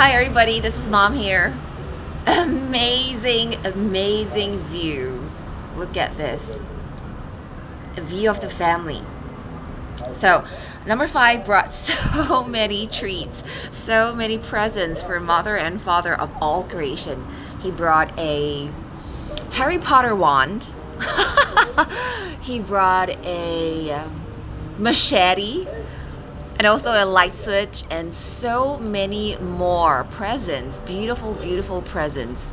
Hi everybody, this is mom here. Amazing, amazing view. Look at this. A view of the family. So, number five brought so many treats, so many presents for mother and father of all creation. He brought a Harry Potter wand. he brought a um, machete and also a light switch and so many more presents beautiful beautiful presents.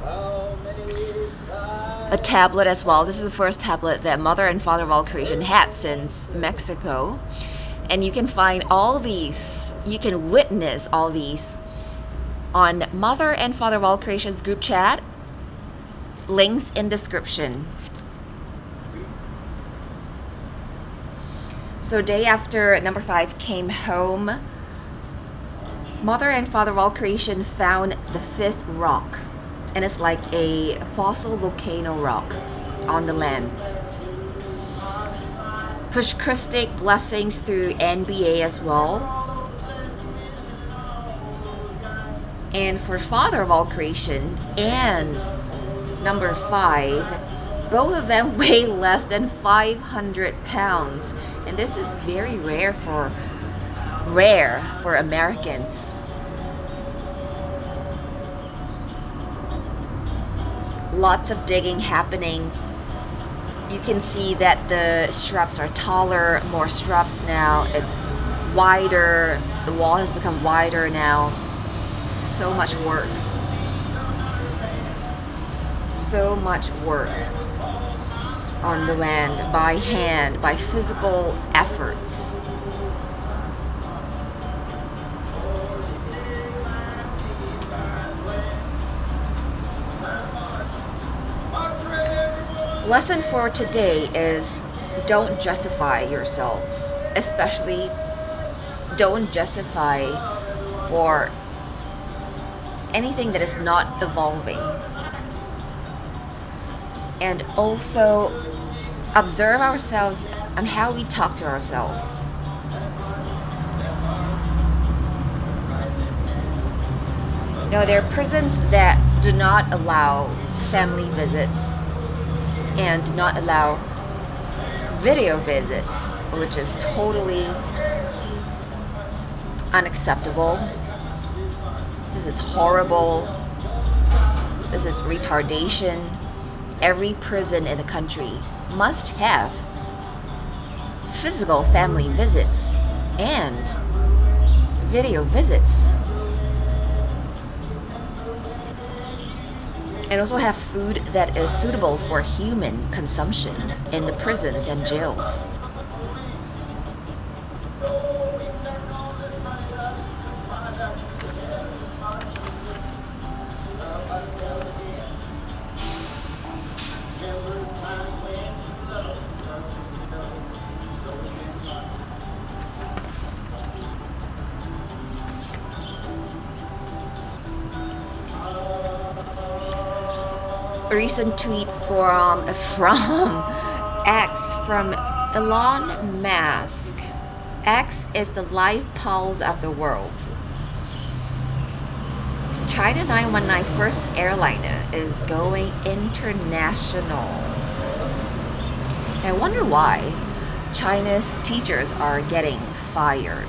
A tablet as well. This is the first tablet that mother and father of all creation had since Mexico. And you can find all these you can witness all these on mother and father of all creations group chat. Links in description So day after number five came home, mother and father of all creation found the fifth rock. And it's like a fossil volcano rock on the land. Push Christic blessings through NBA as well. And for father of all creation and number five, both of them weigh less than 500 pounds and this is very rare for rare for Americans. Lots of digging happening. You can see that the straps are taller, more straps now. It's wider. The wall has become wider now. So much work. So much work on the land by hand, by physical efforts. Lesson for today is don't justify yourselves, especially don't justify for anything that is not evolving and also observe ourselves and how we talk to ourselves. Know, there are prisons that do not allow family visits and do not allow video visits, which is totally unacceptable. This is horrible. This is retardation every prison in the country must have physical family visits and video visits. And also have food that is suitable for human consumption in the prisons and jails. Recent tweet from from X from Elon Musk. X is the life pulse of the world. China 919 first airliner is going international. I wonder why China's teachers are getting fired.